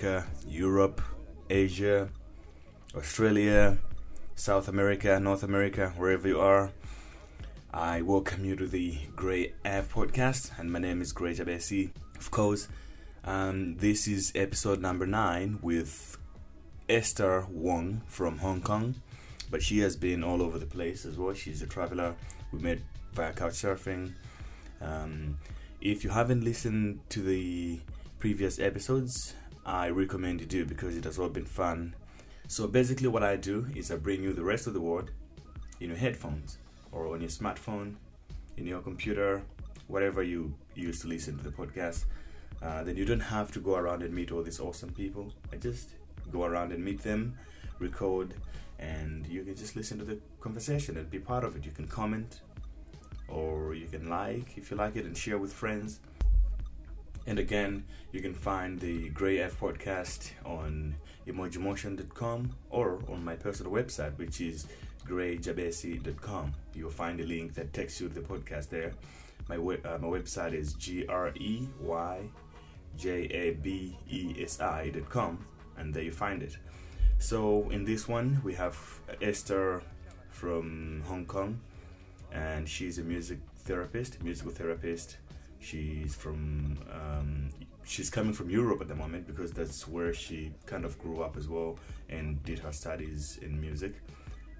Africa, Europe, Asia, Australia, South America, North America, wherever you are. I welcome you to the Grey Ave podcast, and my name is Grey Jabesi. Of course, um, this is episode number nine with Esther Wong from Hong Kong, but she has been all over the place as well. She's a traveler. We met via couchsurfing. Um, if you haven't listened to the previous episodes, I recommend you do because it has all been fun. So basically, what I do is I bring you the rest of the world in your headphones or on your smartphone, in your computer, whatever you use to listen to the podcast. Uh, then you don't have to go around and meet all these awesome people. I just go around and meet them, record, and you can just listen to the conversation and be part of it. You can comment, or you can like if you like it and share with friends. And again, you can find the Grey Ave podcast on imojimotion.com or on my personal website, which is greyjabesi.com. You'll find a link that takes you to the podcast there. My, we- uh, my website is G R E Y J A B E S I.com, and there you find it. So, in this one, we have Esther from Hong Kong, and she's a music therapist, musical therapist. She's from um, she's coming from Europe at the moment because that's where she kind of grew up as well and did her studies in music.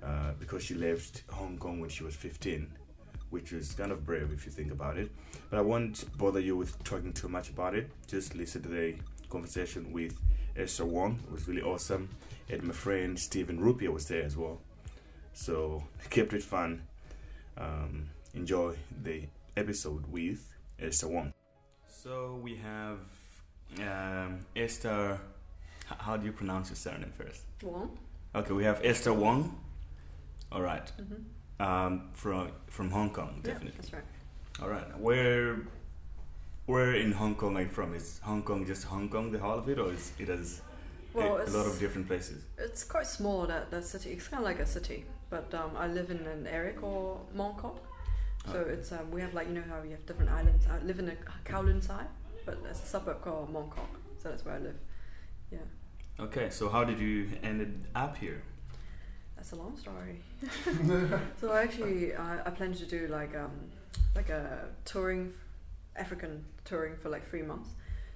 Uh, because she left Hong Kong when she was 15, which is kind of brave if you think about it. But I won't bother you with talking too much about it. Just listen to the conversation with Esther Wong. It was really awesome. And my friend Stephen Rupia was there as well. So kept it fun. Um, enjoy the episode with Esther Wong. So we have um, Esther. How do you pronounce your surname first? Wong. Okay, we have Esther Wong. All right, Mm-hmm. um, from from Hong Kong, Yeah, definitely. that's right. All right, where where in Hong Kong are you from? Is Hong Kong just Hong Kong, the whole of it, or is it has a- Well, a, it's, lot of different places? it's quite small that that city. It's kind of like a city, but um, I live in an area called Mongkok. So Okay. it's um, we have like you know how we have different islands. I live in a Kowloon side, but it's a suburb called Mongkok. So that's where I live. Yeah, Okay, so how did you end up here? that's a long story. so I actually, I, I plan to do like um like a touring, African touring for like three months.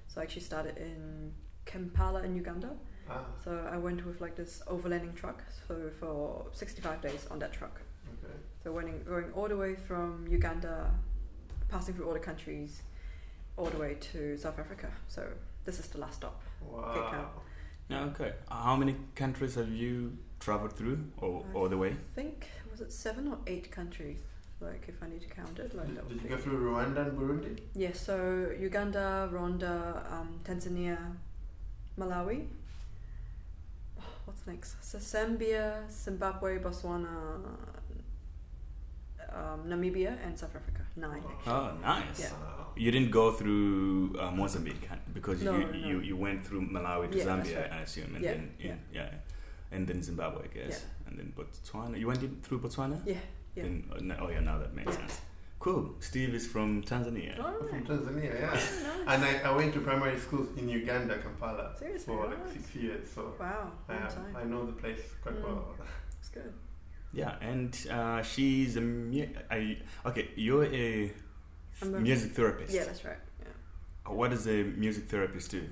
So I actually started in Kampala in Uganda. Ah, So I went with like this overlanding truck so for 65 days on that truck. Okay. So going going all the way from Uganda, passing through all the countries, all the way to South Africa. So this is the last stop. Cape Town. Wow. Yeah, okay. How many countries have you traveled through, or all the way? I think was it seven or eight countries? Like if I need to count it, like that Did, would did you go through Rwanda and Burundi? Yes. so Uganda, Rwanda, um, Tanzania, Malawi. Oh, what's next? So Zambia, Zimbabwe, Botswana, um, Namibia, and South Africa. Nine. Actually. Oh, nice. Yeah. You didn't go through uh, Mozambique because No, you, no, no. you you went through Malawi to Yeah, Zambia, right. I assume, and Yeah, then in, yeah. and then Zimbabwe, I guess, and then Botswana. You went in, through Botswana. Yeah. Yeah. Then, oh, oh yeah, now that makes Yeah. sense. Cool. Steve is from Tanzania. All I'm from. Tanzania, yeah. Nice. And I, I went to primary school in Uganda, Kampala, Seriously, for like nice. six years. So Wow, I, long have, time. I know the place quite Mm. well. That's good. Yeah, and uh, she's a mu- I, okay. You're a a- music therapist. Yeah, that's right. Yeah. What does a music therapist do?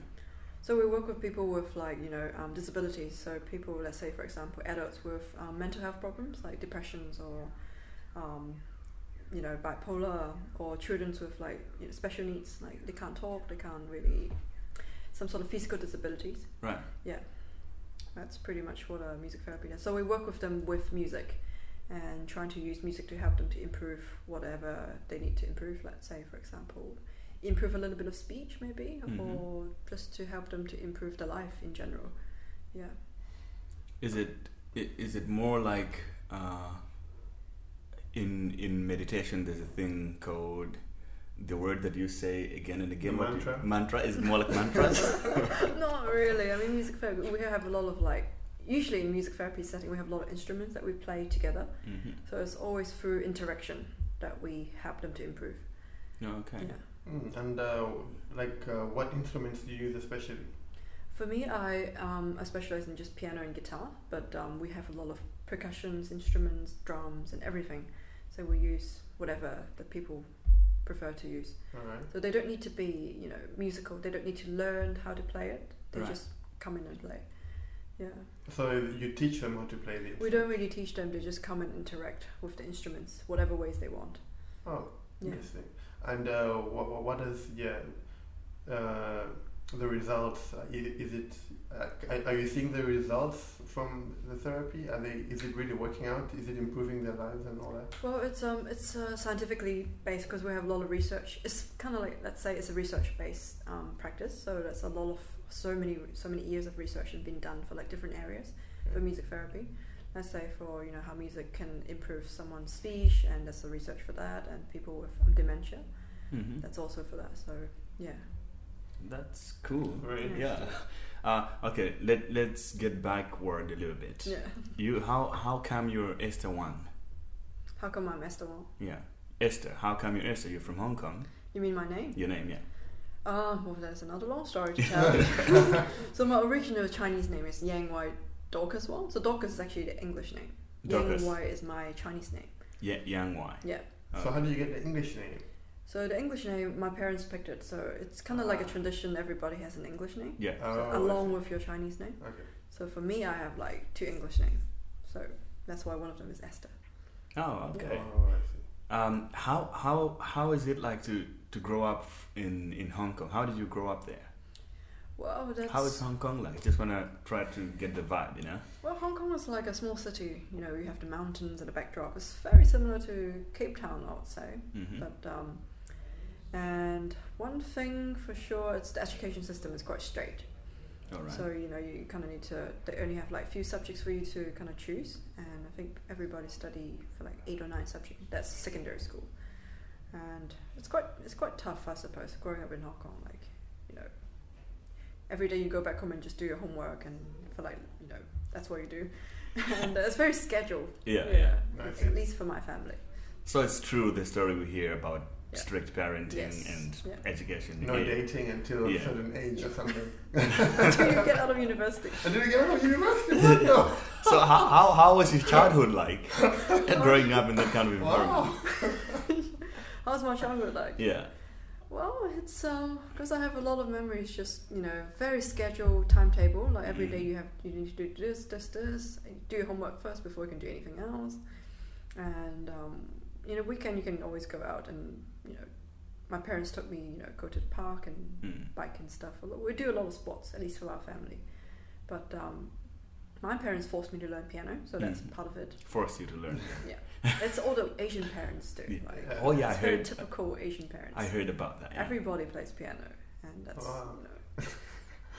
So we work with people with like you know um, disabilities. So people, let's say for example, adults with um, mental health problems like depressions or um, you know bipolar, or children with like you know, special needs, like they can't talk, they can't really some sort of physical disabilities. Right. That's pretty much what a music therapy does. So we work with them with music and trying to use music to help them to improve whatever they need to improve. Let's say, for example, improve a little bit of speech, maybe, Mhm. or just to help them to improve their life in general. Yeah. Is it i- is it more like uh, in in meditation? There's a thing called the word that you say again and again. The what do you- mantra? mantra is more like mantras? Not really. I mean, music therapy. We have a lot of like. Usually in music therapy setting, we have a lot of instruments that we play together. hmm So it's always through interaction that we help them to improve. No, okay. Yeah. Mm, and uh, like, uh, what instruments do you use especially? For me, I um, I specialize in just piano and guitar, but um, we have a lot of percussions, instruments, drums, and everything. So we use whatever that people prefer to use. Right. So they don't need to be, you know, musical. They don't need to learn how to play it. They Right. just come in and play. Yeah. So you teach them how to play the We don't really teach them. They just come and interact with the instruments, whatever ways they want. Oh, Yeah. interesting. And uh, what, what is yeah uh, the results? Uh, is it uh, are- are you seeing the results from the therapy? Are they is it really working out? Is it improving their lives and all that? Well, it's um, it's uh, scientifically based because we have a lot of research. It's kind of like let's say it's a research-based um, practice. So that's a lot of so many so many years of research have been done for like different areas for music therapy. Let's say for you know how music can improve someone's speech, and there's a research for that, and people with um, dementia. hmm That's also for that. So yeah. That's cool. Very Yeah. Yeah. Uh, okay, let let's get backward a little bit. Yeah. You how how come you're Esther Wong? How come I'm Esther Wong? Yeah, Esther. How come you're Esther? You're from Hong Kong. You mean my name? Your name, yeah. Uh, well, there's another long story to tell. so my original Chinese name is Yang Wai Dorcas Wong. So Dorcas is actually the English name. Dorcas. Yang Wai is my Chinese name. Yeah, Yang Wai. Yeah. So how do you get the English name? So the English name, my parents picked it. So it's kind of like a tradition. Everybody has an English name, Yeah. Oh, so I along with your Chinese name. Okay. So for me, I have like two English names. So that's why one of them is Esther. Oh, okay. Oh, I see. Um, how how how is it like to to grow up in in Hong Kong? How did you grow up there? Well, that's How is Hong Kong like? Just wanna try to get the vibe, you know. well, Hong Kong is like a small city. You know, you have the mountains and the backdrop. It's very similar to Cape Town, I would say. hmm But um, and one thing for sure, it's the education system is quite straight. All right. So you know you kind of need to. They only have like few subjects for you to kind of choose, and I think everybody study for like eight or nine subjects. That's secondary school, and it's quite it's quite tough, I suppose, growing up in Hong Kong. Like you know, every day you go back home and just do your homework, and for like you know that's what you do, and uh, it's very scheduled. Yeah, yeah. I see. At least for my family. So it's true the story we hear about Yeah. strict parenting Yes. and Yeah. education. No Yeah. dating until Yeah. a certain age or something. Until you get out of university. and did you get out of university? What? No. So how, how how was your childhood like? growing up in that kind of environment. Wow. How's my childhood like? Yeah. Well, it's um because I have a lot of memories. Just you know, very scheduled timetable. Like every Mm. day you have you need to do this, this, this. you Do your homework first before you can do anything else. And um, you know, weekend you can always go out and you know, my parents took me you know go to the park and Mm. bike and stuff. We do a lot of sports, at least for our family. But um, my parents forced me to learn piano, so that's Mhm. part of it. Forced you to learn. Yeah, it's all the Asian parents do. Yeah. Like, Oh yeah, I it's very heard. typical Asian parents. I heard about that. Yeah. Everybody plays piano, and that's Wow. you know,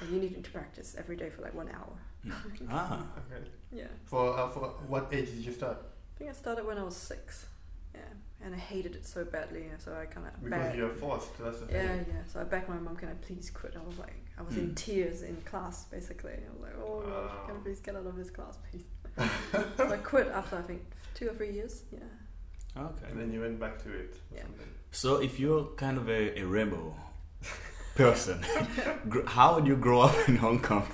and you need to practice every day for like one hour. Mm. Ah. Okay. Yeah, For uh, for what age did you start? I think I started when I was six. Yeah, and I hated it so badly, so I kind of Because you're forced. That's the thing. Yeah, yeah. So I begged my mom, "Can I please quit?" I was like, I was in Mm. tears in class, basically. I was like, "Oh gosh, can I please get out of this class, please?" so I quit after I think two or three years. Yeah. Okay. And then you went back to it. Yeah. something. So if you're kind of a, a rebel person, how would you grow up in Hong Kong?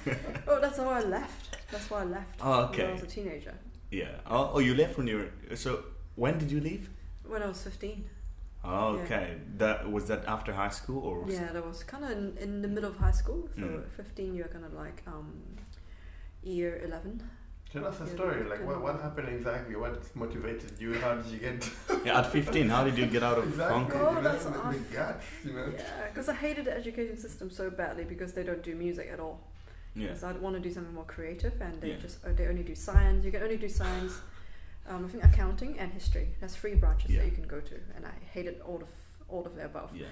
Oh, that's how I left. That's why I left Oh, okay. when okay. I was a teenager. yeah. Oh, oh, you left when you were. So when did you leave? When I was fifteen. Oh, Yeah. okay. That was that after high school or? was- Yeah, that was kind of in, in the middle of high school. So Mm. 15, you're kind of like um, year 11. Tell us a story. we Like, what, what happened exactly? What motivated you? How did you get Yeah, at 15, how did you get out of exactly? Hong Kong? Oh, you that's know, the, off. the guts, you know. Yeah, because I hated the education system so badly because they don't do music at all. Yeah. Because I want to do something more creative, and they Yeah. just uh, they only do science. You can only do science. Um, I think accounting and history. That's three branches Yeah. that you can go to, and I hated all of all of the above. Yeah.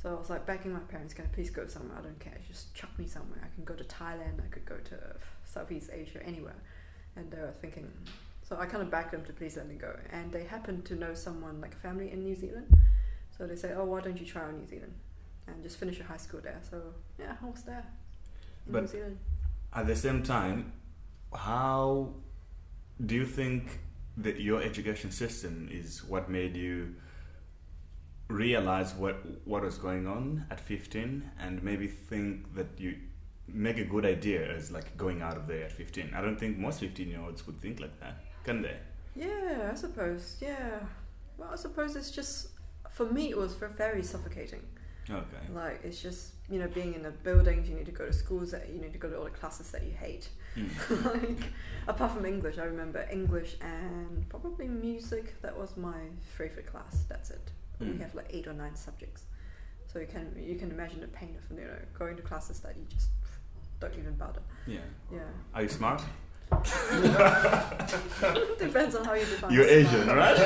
So I was like begging my parents, "Can I please go somewhere? I don't care. Just chuck me somewhere. I can go to Thailand. I could go to Southeast Asia, anywhere." And they were thinking. So I kind of begged them to please let me go, and they happened to know someone like a family in New Zealand. So they say, "Oh, why don't you try out New Zealand and just finish your high school there?" So yeah, I was there in But- New Zealand. At the same time, how do you think that your education system is what made you realize what what was going on at 15 and maybe think that you make a good idea as like going out of there at 15 i don't think most 15 year olds would think like that can they Yeah, I suppose. Yeah. Well, I suppose it's just for me it was very suffocating. okay Like it's just you know being in the buildings, you need to go to schools that you need to go to all the classes that you hate. Mm. like apart from English, I remember English and probably music. That was my favorite class. That's it. Mm. We have like eight or nine subjects, so you can you can imagine the pain of you know going to classes that you just don't even bother. yeah Yeah, are you smart depends on how you define. you're smart. asian right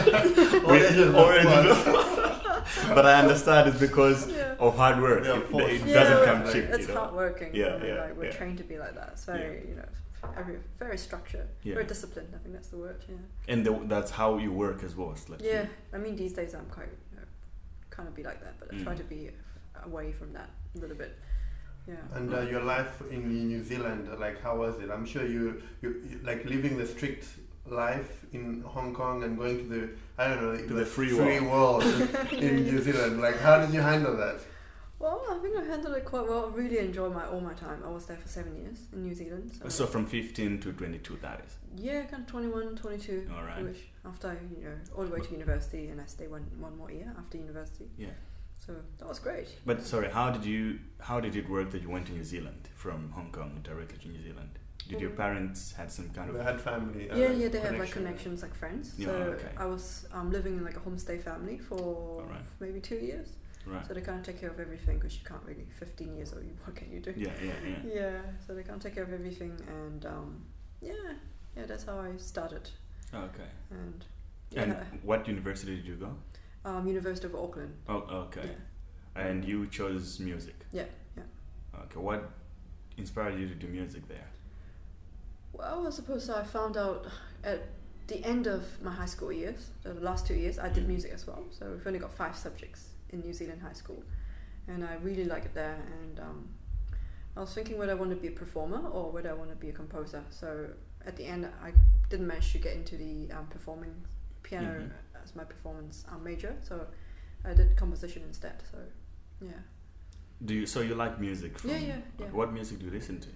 All Asians Or are Asian. Smart. but i understand it's because Yeah. of hard work Yeah, it, it Yeah, doesn't come like, cheap It's you know? hardworking. Yeah, I mean, yeah, like we're yeah. trained to be like that. It's very, you know, every, very structured, Yeah. very disciplined. I think that's the word. Yeah. and the, that's how you work as well it's like you- Yeah. I mean, these days I'm quite you know, kind of be like that, but I try Mm. to be away from that a little bit. Yeah. And uh, your life in New Zealand, uh, like how was it? I'm sure you, you, you like living the strict life in Hong Kong and going to the I don't know To the free world in, in New Zealand. Like how did you handle that? Well, I think I handled it quite well. I really enjoyed my all my time. I was there for seven years in New Zealand. So, so from 15 to 22 that is yeah, kind of 21, 22 all right ish after you know all the way to university, and I stayed one one more year after university. yeah So that was great. But sorry, how did you how did it work that you went to New Zealand from Hong Kong directly to New Zealand? Did your parents had some kind They of had family. uh, yeah, yeah, they have like connections, like friends. Yeah, so okay. I was um, living in like a homestay family for Alright. maybe two years. right? So they can't take care of everything because you can't really. Fifteen years old, you- what can you do? Yeah, yeah, yeah. Yeah, so they can't take care of everything, and um, yeah, yeah, that's how I started. Okay. And And what university did you go? um, University of Auckland. Oh, okay. Yeah. And you chose music. Yeah, yeah. Okay. What inspired you to do music there? Well, I suppose I found out at the end of my high school years, the last two years, I did music as well. So we've only got five subjects in New Zealand high school, and I really like it there. And um, I was thinking whether I want to be a performer or whether I want to be a composer. So at the end, I didn't manage to get into the um, performing piano Mhm. as my performance um, major. So I did composition instead. So yeah, Do you so you like music? From, Yeah, yeah, yeah. What music do you listen to?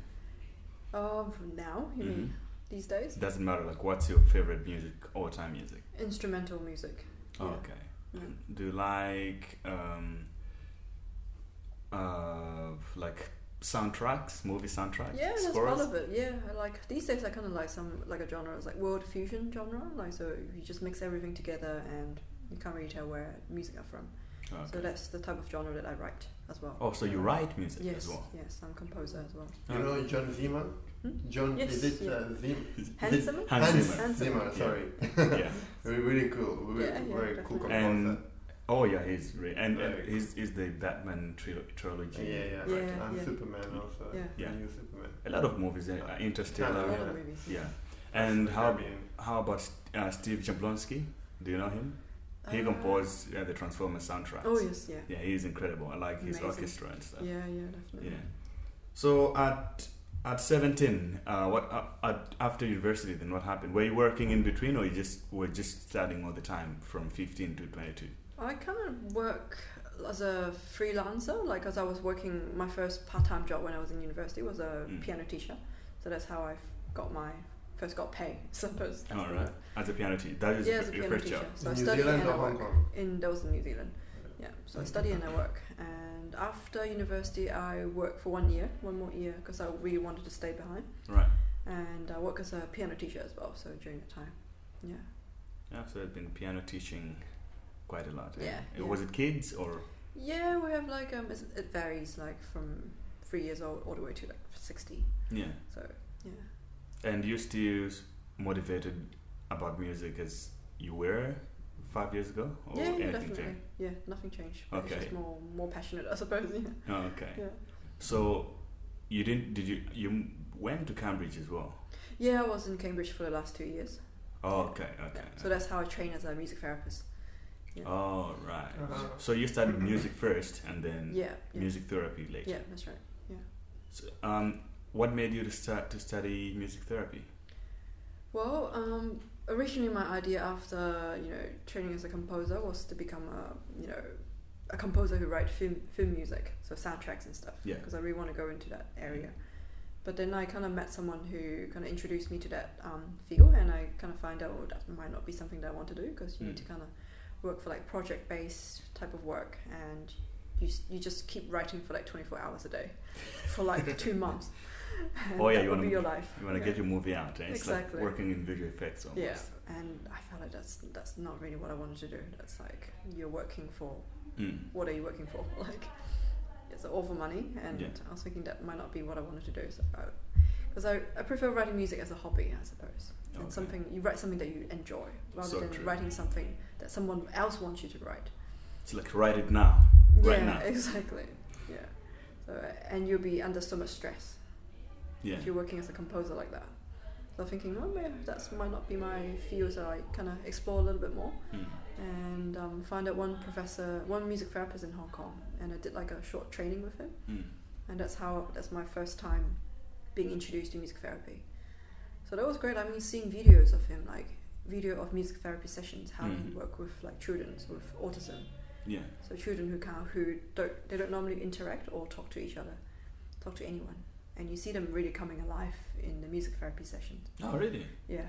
Um, now you mean these days? Doesn't matter. Like, what's your favorite music, all time music? Instrumental music. Oh, Yeah. okay. Yeah. Do you like um, uh, like soundtracks, movie soundtracks? Yeah, that's scores? part of it. Yeah, I like these days. I kind of like some like a genre. It's like world fusion genre. Like so, you just mix everything together, and you can't really tell where music are from. Okay. So that's the type of genre that I write as well. oh, so you write music yes, as well? yes, I'm a composer as well. You know John Zimmer? Hmm? John, Yes, is it yeah. uh, Zim? Hans Zimmer? Hans Hans Zimmer. Hans Zimmer, Yeah. sorry. yeah. Really, really cool. Really, Yeah, yeah, very cool composer. And oh yeah, he's re- and, and he's, he's the Batman trilo- trilogy. yeah, yeah, Yeah, right. And yeah. Superman also. Yeah. Yeah. New Superman. A lot of movies, uh, a lot Interstellar. Yeah. of movies. Yeah. And how how about uh, Steve Jablonsky? Do you know him? He Uh, composed uh, the Transformers soundtracks. Oh yes, yeah. Yeah, he's incredible. I like his Amazing. orchestra and stuff. Yeah, yeah, definitely. Yeah. So at at seventeen, uh, what uh, at, after university? Then what happened? Were you working in between, or you just were just studying all the time from fifteen to twenty two? I kind of work as a freelancer, like as I was working. My first part-time job when I was in university was a Mm. piano teacher, so that's how I got my first got pay. I suppose. That's All the right, word. as a piano teacher. That is Yeah, your as a piano teacher. job. So I New study Zealand and I work. In that was in New Zealand. Yeah, so I study and I work. And after university, I work for one year, one more year, because I really wanted to stay behind. Right. And I work as a piano teacher as well. So during the time, yeah. Yeah. So I've been piano teaching quite a lot. eh? Yeah, Uh, yeah. Was it kids or? Yeah, we have like um, it's- it varies like from three years old all the way to like sixty. Yeah. So yeah. And you still s- motivated about music as you were five years ago, or yeah, yeah, anything definitely. changed? Yeah, nothing changed. Okay. It's just more more passionate, I suppose. Yeah. Oh, okay. Yeah. So you didn't? Did you? You went to Cambridge as well? Yeah, I was in Cambridge for the last two years. Oh, okay, Yeah. okay. So that's how I train as a music therapist. Yeah. Oh, right. Uh-huh. So you studied music first, and then Yeah. Yeah. music therapy later. Yeah, that's right. So, um, what made you to start to study music therapy? Well, um, originally my idea after you know training as a composer was to become a you know a composer who writes film film music, so soundtracks and stuff. Yeah. Because I really want to go into that area. But then I kind of met someone who kind of introduced me to that um, field, and I kind of find out oh, that might not be something that I want to do because you need Mm. to kind of work for like project based type of work, and you you just keep writing for like twenty four hours a day for like two months. And Oh, yeah, you wanna- your life. You want to yeah. get your movie out, and it's Exactly. like working in visual effects almost. Yeah, and I felt like that's that's not really what I wanted to do. That's like you're working for Mm. what are you working for? Like, it's all for money, and Yeah. I was thinking that might not be what I wanted to do. So, because I, I prefer writing music as a hobby, I suppose. Okay. It's something you write something that you enjoy rather So than true. writing something that someone else wants you to write. It's like write it now, right yeah, now. exactly. Yeah. So, uh, and you'll be under so much stress Yeah. if you're working as a composer like that. So thinking, oh maybe that might not be my field, so I kind of explore a little bit more Mm. and um, found out one professor, one music therapist in Hong Kong, and I did like a short training with him, Mm. and that's how that's my first time being introduced to music therapy. So that was great. I mean, seeing videos of him, like video of music therapy sessions, how he Mhm. work with like children with autism. Yeah. So children who can't, who don't, they don't normally interact or talk to each other, talk to anyone, and you see them really coming alive in the music therapy sessions. Oh, really? Yeah.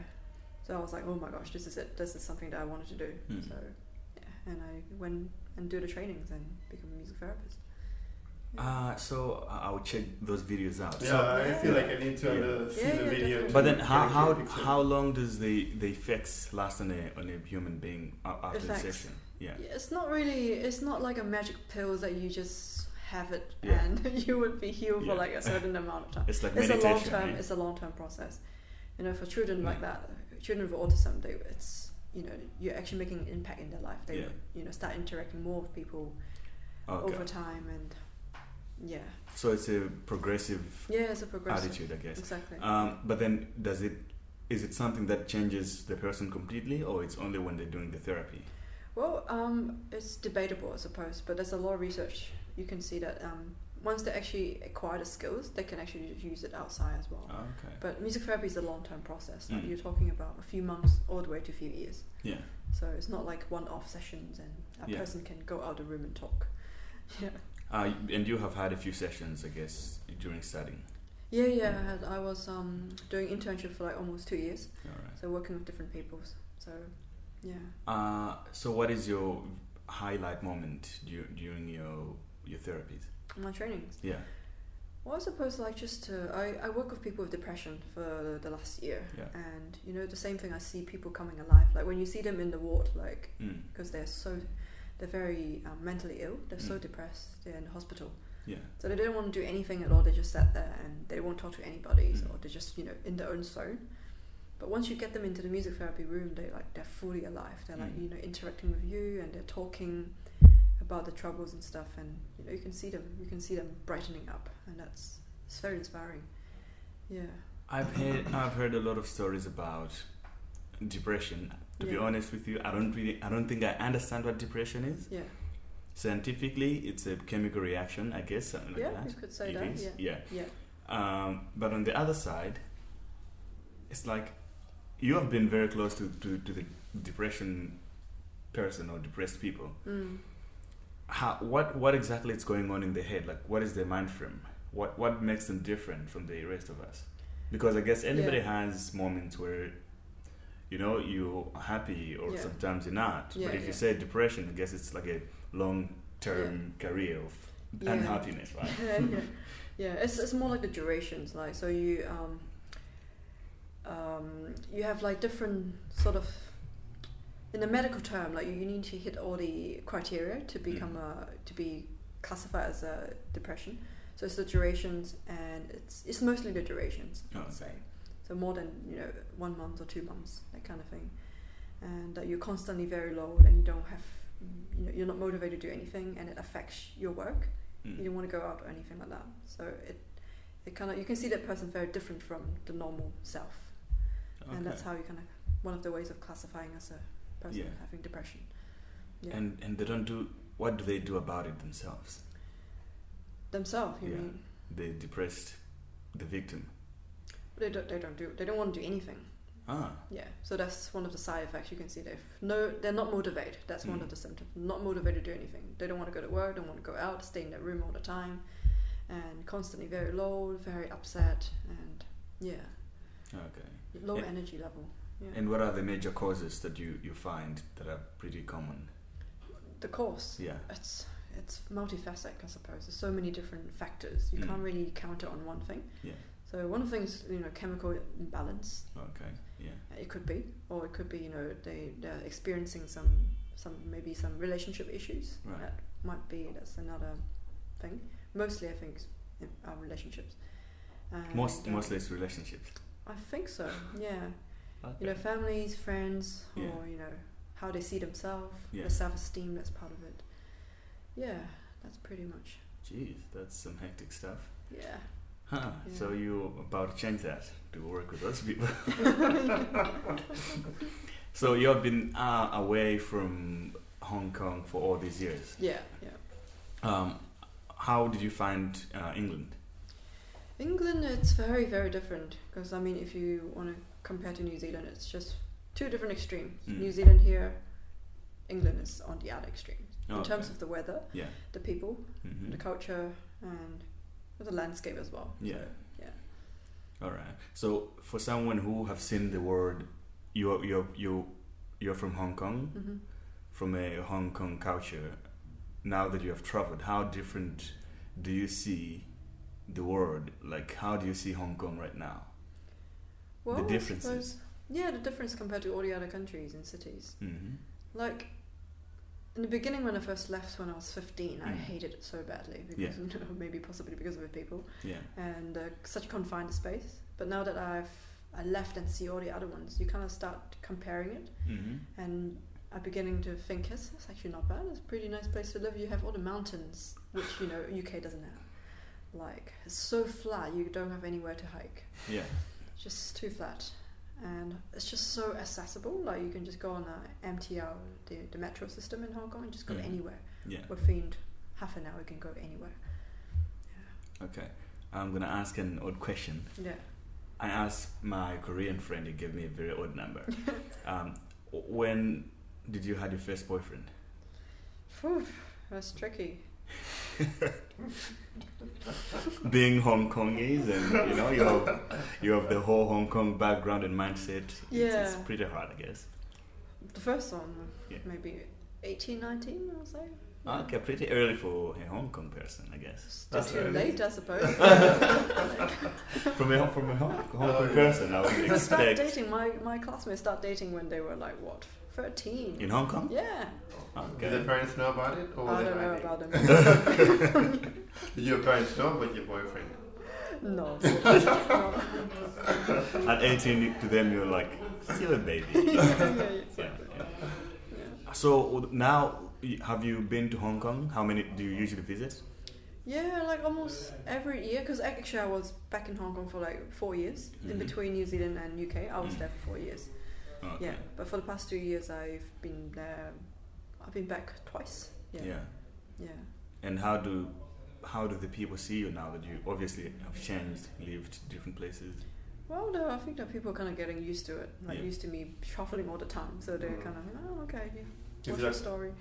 So I was like, oh my gosh, this is it. This is something that I wanted to do. Mm. So, yeah, and I went and do the trainings and become a music therapist. Yeah. Uh, so I- I'll check those videos out. Yeah, So, I feel like I need to Yeah. see Yeah, the yeah, video. but then how how how long does the the effects last on a on a human being a- after the session? Yeah. Yeah, it's not really. It's not like a magic pill that you just have it Yeah. and you would be healed Yeah. for like a certain amount of time. It's like It's a long term. eh? It's a long term process. You know, for children like that, children with autism, they it's you know you're actually making an impact in their life. They you know start interacting more with people Okay. over time and yeah, So it's a progressive yeah, it's a progressive. attitude, I guess. Exactly. Um, but then, does it is it something that changes the person completely, or it's only when they're doing the therapy? Well, um, it's debatable, I suppose, but there's a lot of research. You can see that um, once they actually acquire the skills, they can actually use it outside as well. Okay. But music therapy is a long-term process. Like Mm. you're talking about a few months all the way to a few years. Yeah. So it's not like one-off sessions and a Yeah. person can go out of the room and talk. Yeah. Uh, and you have had a few sessions, I guess, during studying. Yeah, yeah. I, had, I was um, doing internship for like almost two years, All right. so working with different people. So, yeah. Uh, so what is your highlight moment du- during your your therapies? My trainings. Yeah. Well, I suppose like just to I, I work with people with depression for the, the last year, Yeah. and you know the same thing. I see people coming alive. Like when you see them in the ward, like Mm. because they're so they're very um, mentally ill. They're so Mm. depressed. They're in the hospital, Yeah. so they don't want to do anything at all. They just sat there and they won't talk to anybody. So Mm. they're just you know in their own zone. But once you get them into the music therapy room, they like they're fully alive. They're like Mm. you know interacting with you and they're talking about the troubles and stuff. And you know you can see them. You can see them brightening up, and that's it's very inspiring. Yeah. I've heard I've heard a lot of stories about depression. To be honest with you, I don't really I don't think I understand what depression is. Yeah. Scientifically, it's a chemical reaction, I guess, something like Yeah, that. you could say It that, is, yeah. yeah. Yeah. Um, but on the other side, it's like you have been very close to, to, to the depression person or depressed people. Mm. How, what what exactly is going on in their head? Like, what is their mind frame? What what makes them different from the rest of us? Because I guess anybody Yeah. has moments where, you know, you're happy or Yeah. sometimes you're not. Yeah, but if you say depression, I guess it's like a long term career of unhappiness, right? yeah, yeah. It's it's more like the durations. Like so, you um, um, you have like different sort of in the medical term, like you, you need to hit all the criteria to become a to be classified as a depression. So it's the durations, and it's it's mostly the durations. I would Okay. say. So more than you know one month or two months, that kind of thing, and that you're constantly very low, and you don't have you know you're not motivated to do anything, and it affects your work Mm. you don't want to go out or anything like that. So it it kind of you can see that person very different from the normal self, and that's how you kind of one of the ways of classifying as a person Yeah. having depression. Yeah. And and they don't do what do they do about it themselves? Themselves, you Yeah. mean? They depressed the victim. They don't. They don't do. They don't want to do anything. Ah, Yeah, so that's one of the side effects you can see. They no, they're not motivated. That's one Mm. of the symptoms. Not motivated to do anything. They don't want to go to work. Don't want to go out. Stay in their room all the time, and constantly very low, very upset, and yeah, okay. Low And- energy level. Yeah. And what are the major causes that you, you find that are pretty common? the cause, Yeah. it's it's multifaceted, I suppose. There's so many different factors. You Mm. can't really count it on one thing. Yeah. So one of the things, you know, chemical imbalance. Okay. Yeah. It could be, or it could be, you know, they they're experiencing some some maybe some relationship issues. Right. That might be that's another thing. Mostly, I think, in our relationships. And, Most um, mostly it's relationships. I think so. Yeah. Okay. You know, families, friends, Yeah. or you know, how they see themselves, Yeah. the self-esteem. That's part of it. Yeah, that's pretty much. Jeez, that's some hectic stuff. Yeah. Huh. So Yeah. you about to change that to work with those people. so you have been uh, away from Hong Kong for all these years. Yeah. Yeah. Um, how did you find uh, England? England, it's very, very different because I mean, if you want to compare to New Zealand, it's just two different extremes. Mm. New Zealand here, England is on the other extreme in Okay. terms of the weather, Yeah. the people, hmm the culture, and the landscape as well. Yeah. So, yeah. All right. So for someone who have seen the world, you're you're you you're from Hong Kong, hmm from a Hong Kong culture. Now that you have traveled, how different do you see the world? Like, how do you see Hong Kong right now? Well, the I differences. suppose- yeah, the difference compared to all the other countries and cities. hmm Like in the beginning, when I first left when I was fifteen, I Mm. hated it so badly because Yeah. you know maybe possibly because of the people. Yeah. and uh, such confined space. But now that I've I left and see all the other ones, you kind of start comparing it, hmm and I'm beginning to think it's, it's actually not bad. It's a pretty nice place to live. You have all the mountains, which you know UK doesn't have. Like it's so flat, you don't have anywhere to hike. Yeah. It's just too flat, and it's just so accessible. Like you can just go on a MTR, the, the metro system in Hong Kong, and just go Mhm. anywhere. Yeah. Within half an hour, you can go anywhere. Okay. I'm gonna ask an odd question. Yeah. I asked my Korean friend. He gave me a very odd number. um, when did you had your first boyfriend? Phew, that's tricky. Being Hong Kongese, and you know you have you have the whole Hong Kong background and mindset. It's, it's pretty hard, I guess. The first one, Yeah. maybe 18, 19, I'll say. Yeah. Okay, pretty early for a Hong Kong person, I guess. That's too early. late, I suppose. From a from a Hong, Hong Kong Oh, person, I would I start dating, my, my classmates start dating when they were like, what, 13? in Hong Kong. Yeah. Did the parents know about it? Or I they don't know hiding? about them. Did your parents know about your boyfriend? no. no. At 18, to them, you're like still a baby. yeah, Yeah, exactly. yeah. Yeah. So now, have you been to Hong Kong? How many do you usually visit? Yeah, like almost every year, because actually I was back in Hong Kong for like four years, in Mhm. between New Zealand and UK. I was Mm. there for four years. Okay. Yeah, but for the past two years, I've been there. I've been back twice. Yeah. yeah. Yeah. And how do how do the people see you now that you obviously have changed, lived different places? Well, no, I think that people are kind of getting used to it, like Yeah. used to me traveling all the time. So they're Mm. kind of, oh, okay, yeah. What's your story?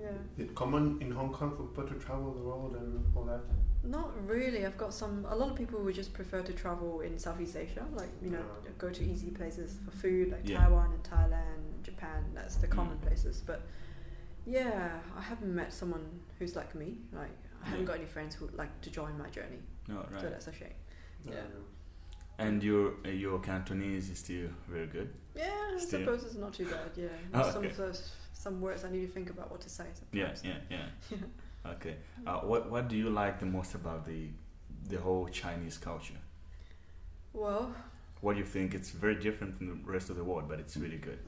Yeah. Is it common in Hong Kong for people to travel the world and all that? Not really. I've got some. A lot of people would just prefer to travel in Southeast Asia, like you know, go to easy places for food, like Yeah. Taiwan and Thailand, and Japan. That's the common Mm. places. But yeah, I haven't met someone who's like me. Like I haven't Yeah. got any friends who would like to join my journey. No, So right. that's a shame. Yeah. And your uh, your Cantonese is still very good. Yeah, I Still. suppose it's not too bad. Yeah, Oh, some okay. of those some words I need to think about what to say. Sometimes. yeah, yeah. Yeah. Okay. Uh, what what do you like the most about the the whole Chinese culture? Well, What do you think? It's very different from the rest of the world, but it's really good.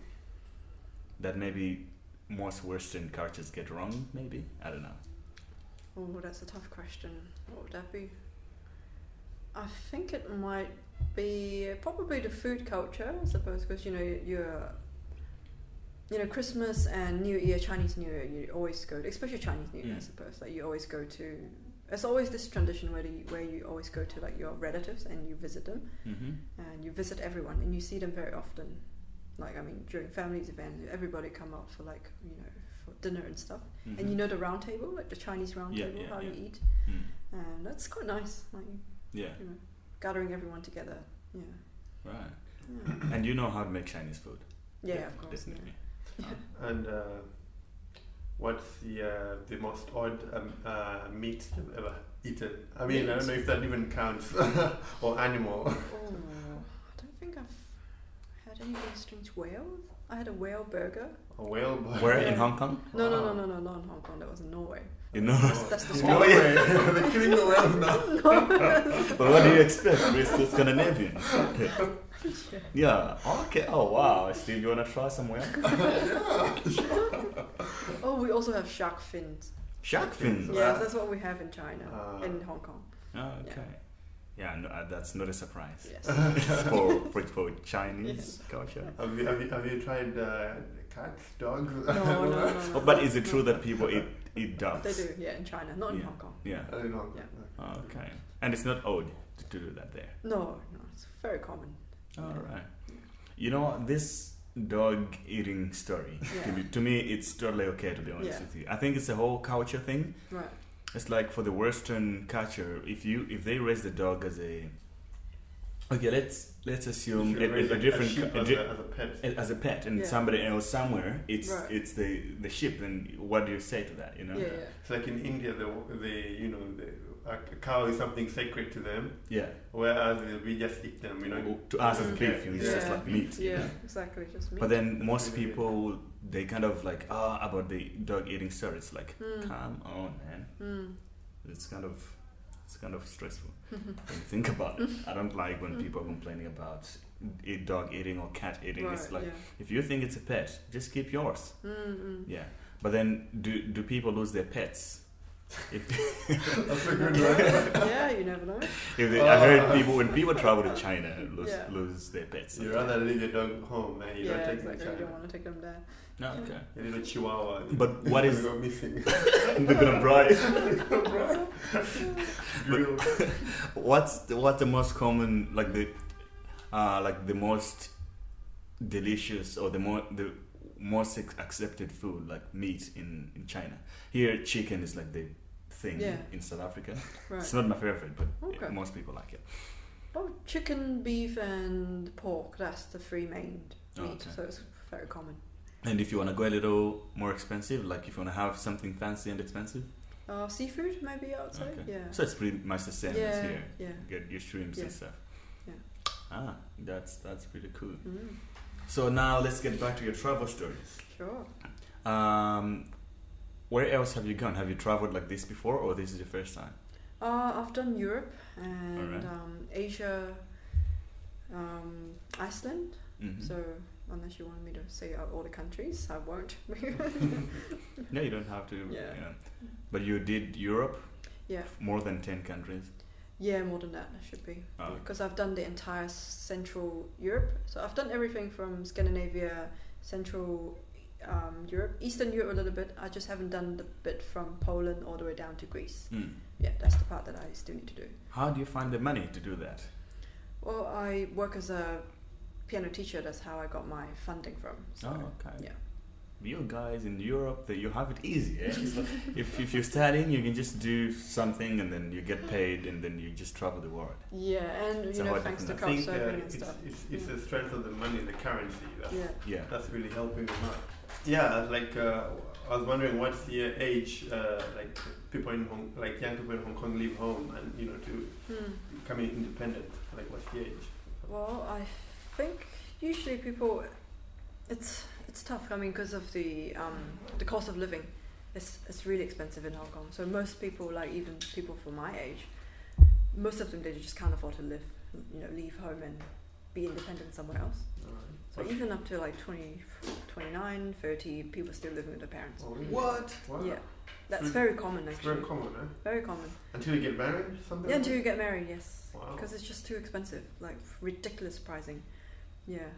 That maybe most Western cultures get wrong. Maybe I don't know. oh, that's a tough question. What would that be? I think it might be probably the food culture, I suppose, because you know you're. You know, Christmas and New Year, Chinese New Year, you always go, to, especially Chinese New Year, I Mm. suppose. Like you always go to it's always this tradition where you, where you always go to like your relatives and you visit them Mm-hmm. and you visit everyone and you see them very often. Like I mean, during families events, everybody come out for like you know for dinner and stuff. And you know the round table, like the Chinese round Mm-hmm. Yeah, table, yeah, how yeah. you eat, Mm. and that's quite nice. Like Yeah, you know, gathering everyone together. Yeah. right. And you know how to make Chinese food? yeah of course. Definitely. And uh, what's the uh, the most odd um, uh, meat you've ever eaten? I mean, I don't know if that even counts, or animal. Oh, I don't think I've had anything strange. Whale? I had a whale burger. A whale. burger. Where in Hong Kong? No, no, Wow. no, no, no, not in Hong Kong. That was in Norway. You know. That's, that's the No strange. They're killing the whales now. but what do you expect? It's the Scandinavian. yeah. Okay. Oh wow. Steve, you wanna try some whale? Oh, we also have shark fins. Shark fins. Wow. Yes, that's what we have in China, Ah. in Hong Kong. Oh, okay. Yeah, no, uh, that's not a surprise Yes. for, for for Chinese culture. Have you, have you, have you tried uh, cats, dogs? No, no, no, no. Oh, but is it true that people eat eat dogs? They do, yeah, in China, not in Yeah. Hong Kong. Yeah. I don't know. Yeah. Oh, okay. And it's not odd to, to do that there. No, no, it's very common. All right. You know this dog eating story. To, Yeah. me, to me, it's totally okay. To be honest Yeah. with you, I think it's a whole culture thing. Right. It's like for the Western culture, if you if they raise the dog as a okay, let's let's assume a, a, a different sheep a as, a, as a pet. as a pet and Yeah. somebody else somewhere it's Right. it's the the sheep then what do you say to that you know Yeah, yeah. It's like in India, the, the you know the a cow is something sacred to them, yeah whereas we just eat them. You know. to us as Mm. beef it's Yeah. just like meat you Yeah, exactly, just meat. but then most people they kind of like ah about the dog eating story it's like Mm. come on man Mm. it's kind of it's kind of stressful when you think about it i don't like when people are complaining about a dog eating or cat eating right, it's like yeah. if you think it's a pet just keep yours Mm, mm. yeah but then do do people lose their pets if That's a good one. yeah, you never know. If they, I heard Oh. people when people travel to China lose Yeah. lose their pets. You rather leave your dog home and you yeah, don't take exactly. the You don't want to take them there. No, okay. Your little chihuahua. But what is- go missing? They're gonna bribe. Real- What's the, what's the most common like the uh like the most delicious or the more the most accepted food like meat in in China? Here, chicken is like the thing Yeah. in South Africa. Right. It's not my favorite, but Okay. most people like it. Oh, chicken, beef, and pork. That's the three main Oh, meat. okay. So it's very common. And if you wanna go a little more expensive, like if you wanna have something fancy and expensive, Uh, seafood, maybe say. Okay. Yeah. so it's pretty much the same yeah. as here. Yeah. get your shrimps Yeah. and stuff. Yeah. Ah, that's that's pretty cool. Mm, So now let's get back to your travel stories. sure. Um, where else have you gone? Have you traveled like this before, or this is your first time? Uh, I've done Europe and Alright. um, Asia, um, Iceland. Mhm. So unless you want me to say all the countries, I won't. no, you don't have to. Yeah. But you did Europe, yeah. more than ten countries. Yeah, more than that, it should be. Oh. Because I've done the entire Central Europe. So I've done everything from Scandinavia, Central um, Europe, Eastern Europe a little bit. I just haven't done the bit from Poland all the way down to Greece. Mm. Yeah, that's the part that I still need to do. How do you find the money to do that? Well, I work as a piano teacher. That's how I got my funding from. So, oh, okay. yeah. You guys in Europe, that you have it easy. Eh? Like if if you're studying, you can just do something, and then you get paid, and then you just travel the world. Yeah, and So you know, what thanks to different- I think uh, and it's, stuff. it's, it's Yeah. the strength of the money, the currency. That's, Yeah. Yeah. that's really helping them out. Yeah, like uh, I was wondering what's the age uh, like people in Hong, like young people in Hong Kong leave home and you know to Hmm. becoming independent. Like what's the age? Well, I think usually people, it's it's tough. I mean, because of the um, the cost of living, it's it's really expensive in Hong Kong. So most people, like even people for my age, most of them they just can't afford to live, you know, leave home and be independent somewhere else. Alright. So even up to like 20, 29, 30, people still living with their parents. Oh, really? What? Wow. Yeah, that's Really? very common It's actually. very common, huh? Very common. Until you get married, something. Yeah, like until you get married, yes. Wow. Because it's just too expensive, like ridiculous pricing. Yeah.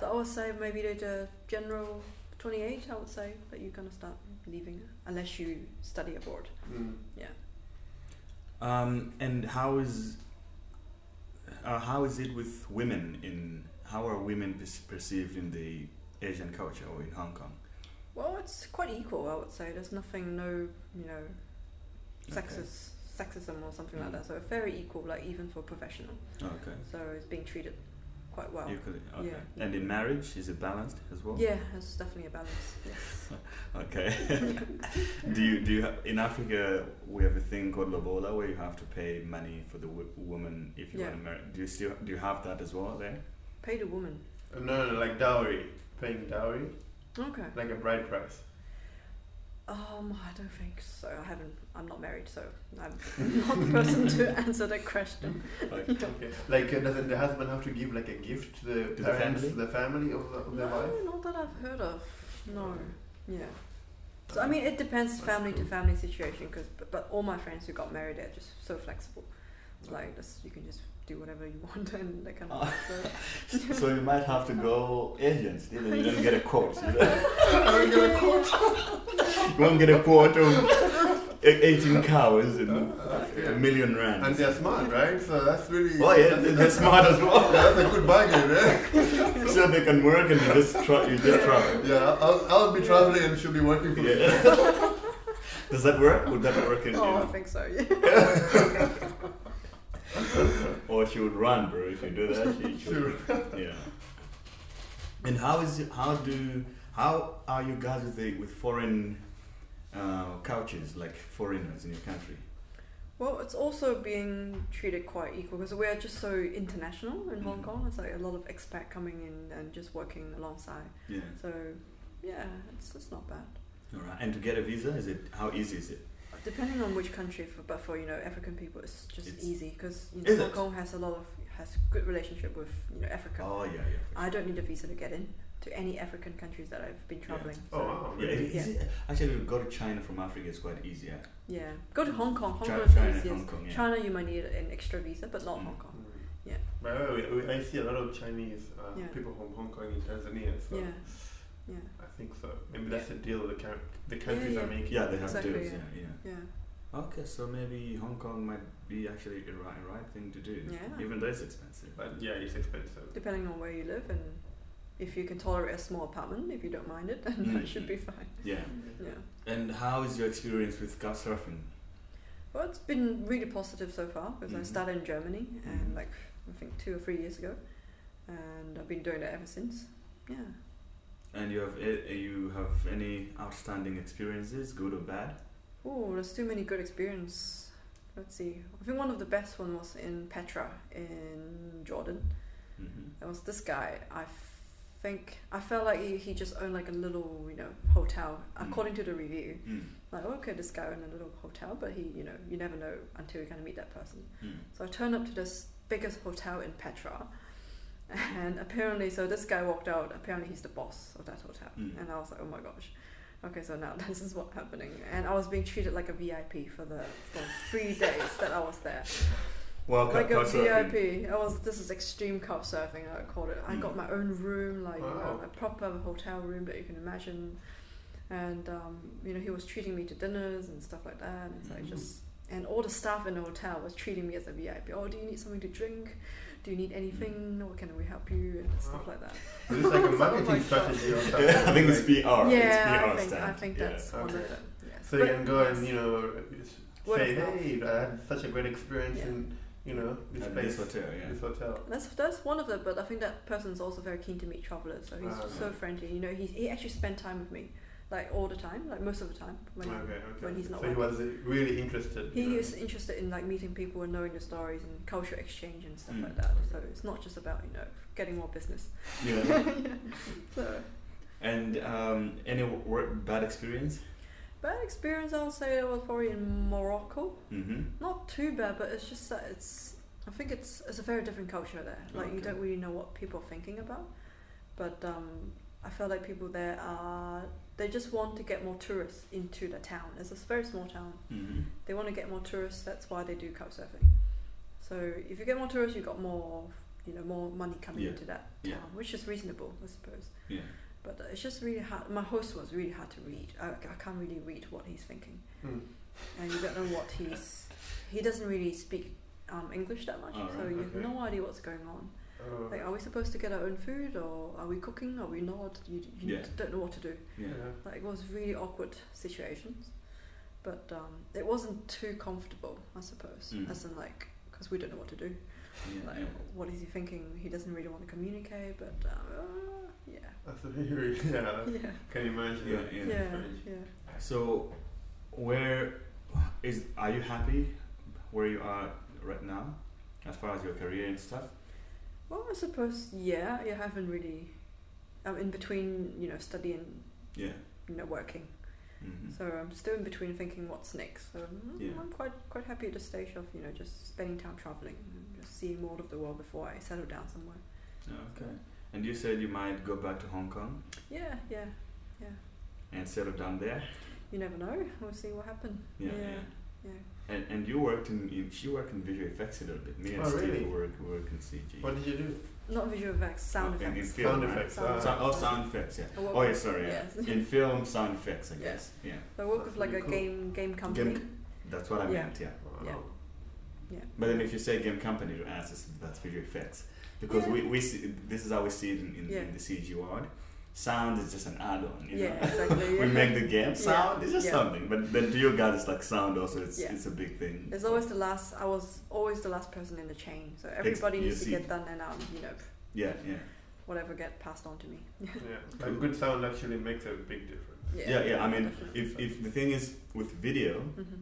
So I would say maybe at a general 28, I would say that you're gonna start leaving unless you study abroad. Mm. Yeah. Um, and how is uh, how is it with women in how are women perce- perceived in the Asian culture or in Hong Kong? Well, it's quite equal, I would say. There's nothing, no, you know, sexist, sexism or something like Mm. that. So it's very equal, like even for professional. Okay. So it's being treated quite well. Equally. Okay. yeah. And in marriage, is it balanced as well? Yeah, it's definitely a balance. Yes. Okay. do you do you ha- in Africa we have a thing called lobola where you have to pay money for the w- woman if you Yeah. want to marry. Do you still do you have that as well there? Pay the woman. Uh, no, no, like dowry, paying dowry, Okay. like a bride price. Um, I don't think so. I haven't. I'm not married, so I'm not the person to answer that question. Like, Okay. Like, uh, doesn't the husband have to give like a gift to the the parents, family? the family of, the, of their wife? No, not that I've heard of. No. Yeah. So I mean, it depends family to family situation. Cause but, but all my friends who got married, they're just so flexible. Like this, you can just do whatever you want and that kind of. Ah. stuff. So, so you might have to go Asian still, and you don't get a quote. You, know? I don't get a quote. you won't get a quote of e- 18 cows and Okay. a million rand. And they're smart, right? So that's really. oh yeah, that's, they're smart as well. that's a good bargain, right? so they can work and you just try, you just travel. Yeah, I'll, I'll be traveling and she'll be working for me. Yeah. Does that work? Would that work in, oh, I think so. Yeah. Or she would run, bro. If you do that, she, she would, yeah. And how is it, how do how are you guys with the, with foreign uh, cultures like foreigners in your country? Well, it's also being treated quite equal because we are just so international in Hong Mhm. Kong. It's like a lot of expat coming in and just working alongside. Yeah. So, yeah, it's, it's not bad. All right. And to get a visa, is it how easy is it? Depending on which country, for, but for you know African people, it's just It's- easy because you know, Hong? Kong has a lot of has good relationship with you know Africa. Oh yeah, yeah. I don't need a visa to get in to any African countries that I've been traveling. Oh, wow. Yeah, really? it- is it- actually, to go to China from Africa is quite easy. Yeah. Yeah, go to Hong Kong. Hong China, Kong is China, easiest. Hong Kong. Yeah. China, you might need an extra visa, but not Mm. Hong Kong. Mm. Yeah. By the way, we- I see a lot of Chinese uh, Yeah. people from Hong Kong in Tanzania, so Yeah, yeah, I think so. Maybe that's a deal the, coun- the countries yeah. are making. Yeah, they have Exactly, deals. yeah. Yeah, yeah. yeah. Okay, so maybe Hong Kong might be actually the right, right thing to do. Yeah. Even though it's expensive. But yeah, it's expensive. Depending on where you live and if you can tolerate a small apartment, if you don't mind it, then Mm. that should be fine. Yeah. Yeah. And how is your experience with couch surfing? Well, it's been really positive so far because I Mhm. started in Germany and like I think two or three years ago, and I've been doing it ever since. Yeah. And you have a- you have any outstanding experiences, good or bad? Oh, there's too many good experience. Let's see. I think one of the best one was in Petra in Jordan. Mm-hmm. There was this guy. I think I felt like he, he just owned like a little you know hotel Mm. according to the review. Mm. Like okay, this guy owned a little hotel, but he you know you never know until you kind of meet that person. Mm. So I turned up to this biggest hotel in Petra, and apparently, so this guy walked out. Apparently, he's the boss of that hotel, Mm. and I was like, oh my gosh. Okay, so now this is what's happening, and I was being treated like a VIP for the for three days that I was there, Well, like a. VIP. I was this is extreme couch surfing. I called it. I got Mm. my own room, like know, a proper hotel room that you can imagine, and um, you know he was treating me to dinners and stuff like that. And it's like Mhm. just and all the staff in the hotel was treating me as a VIP. Oh, do you need something to drink? Do you need anything? Or can we help you? And stuff like that. So it's like a my marketing strategy or something. Yeah, I think it's like- PR. it's yeah, PR I think I stand. think yeah. that's one Okay. of them. Yes. So you can go and you know say, hey, I had such a great experience Yeah. in you know this At place, this hotel, yeah. this hotel. That's that's one of them, but I think that person's also very keen to meet travelers. So he's Ah, so okay. friendly. You know, he's, he actually spent time with me, like all the time, like most of the time. When okay, okay. when he's not so he was really interested. he know. is interested in like meeting people and knowing the stories and culture exchange and stuff Mm. like that. So it's not just about you know getting more business. Yeah. So and um, any work, bad experience? bad experience, I'll say it was probably in Morocco. Mm-hmm. Not too bad, but it's just that it's. I think it's it's a very different culture there. Like you don't really know what people are thinking about, but um, I feel like people there are they just want to get more tourists into the town. It's a very small town. Mm-hmm. They want to get more tourists. That's why they do couch surfing. So if you get more tourists, you got more you know more money coming Yeah. into that town, Yeah. which is reasonable, I suppose. Yeah. But it's just really hard. My host was really hard to read. I, I can't really read what he's thinking Hmm. and you don't know what he's he doesn't really speak um, English that much, Oh, so right, you have no idea what's going on. Oh, Like, are we supposed to get our own food, or are we cooking? Are we not? You, you Yeah. don't know what to do. Yeah. yeah. Like, it was really awkward situations, but um, it wasn't too comfortable, I suppose. Mm. As in, like, because we don't know what to do. Yeah, Like, yeah. what is he thinking? He doesn't really want to communicate, but uh, yeah, That's very yeah. yeah, Can you imagine? Yeah, that? yeah. yeah, yeah. So, where is are you happy where you are right now, as far as your career and stuff? Well, I suppose yeah. I haven't really. I'm in between, you know, studying, Yeah. you know, working. hmm So I'm still in between thinking what's next. So mm, Yeah. I'm quite quite happy at the stage of you know just spending time traveling and just seeing more of the world before I settle down somewhere. Okay. And you said you might go back to Hong Kong Yeah, Yeah, yeah, and settle down there. you never know. We'll see what happens. Yeah. Yeah, yeah. yeah. And and you worked in, in she worked in visual effects a little bit. Me and Oh, Steve really? work work in CG. What did you do? Not visual effects, sound Oh, in- in effects. film, Sound right? effects. Sound ah. effects. So, oh, sound effects. Yeah. Oh, yeah. Sorry. Yeah. yes. In film, sound effects. I guess. Yeah. So I work with That's like a cool. game game company. That's what I Yeah. meant. Yeah. Wow. Yeah. Yeah. But then if you say game company, you answer that's visual effects because Yeah. we, we see, this is how we see it in, in, Yeah. in the CG world. Sound is just an add-on. You Yeah, know? exactly. we yeah. make the game Yeah. sound. It's just Yeah. something. But then to you guys, it's like sound also. It's Yeah. it's a big thing. It's always the last. I was always the last person in the chain, so everybody you needs to get done, and um, you know, Yeah, yeah, whatever get passed on to me. Yeah. Like good sound actually makes a big difference. yeah, yeah. I mean, definitely. if if the thing is with video, Mhm.